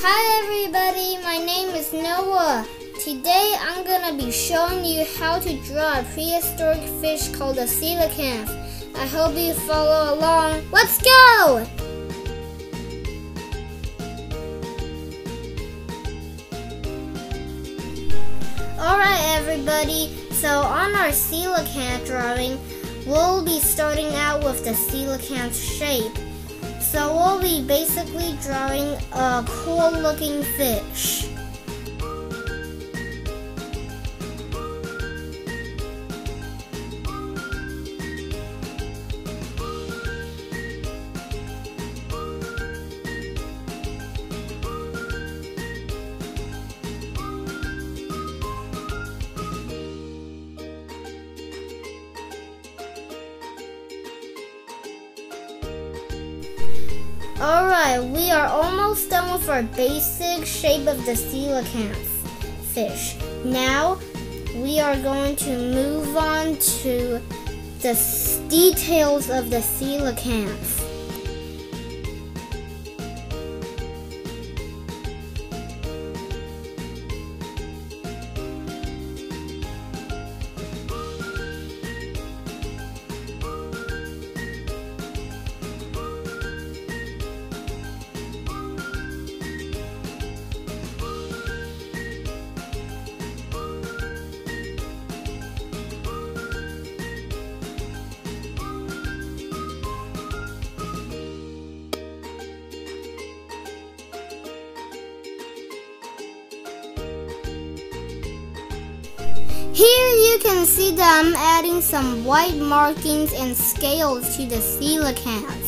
Hi everybody, my name is Noah. Today I'm gonna be showing you how to draw a prehistoric fish called a coelacanth. I hope you follow along. Let's go! Alright everybody, so on our coelacanth drawing, we'll be starting out with the coelacanth shape. So we'll be basically drawing a cool looking fish. Alright, we are almost done with our basic shape of the coelacanth fish. Now, we are going to move on to the details of the coelacanth. Here you can see them adding some white markings and scales to the coelacanth.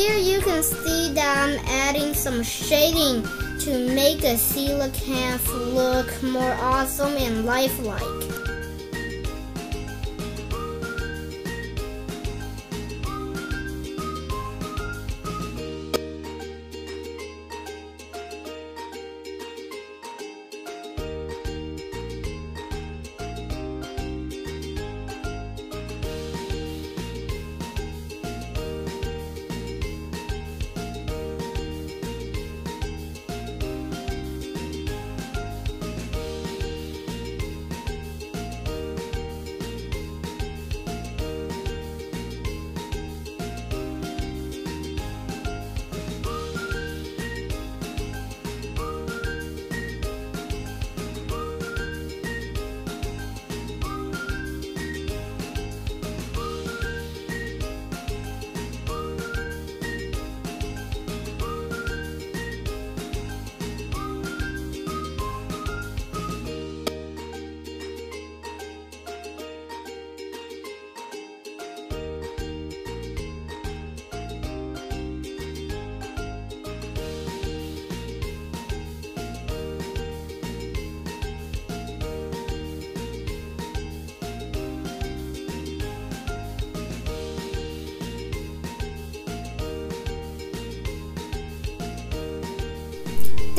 Here you can see them adding some shading to make the coelacanth look more awesome and lifelike.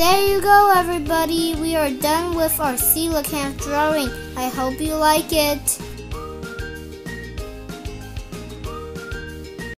There you go, everybody. We are done with our coelacanth drawing. I hope you like it.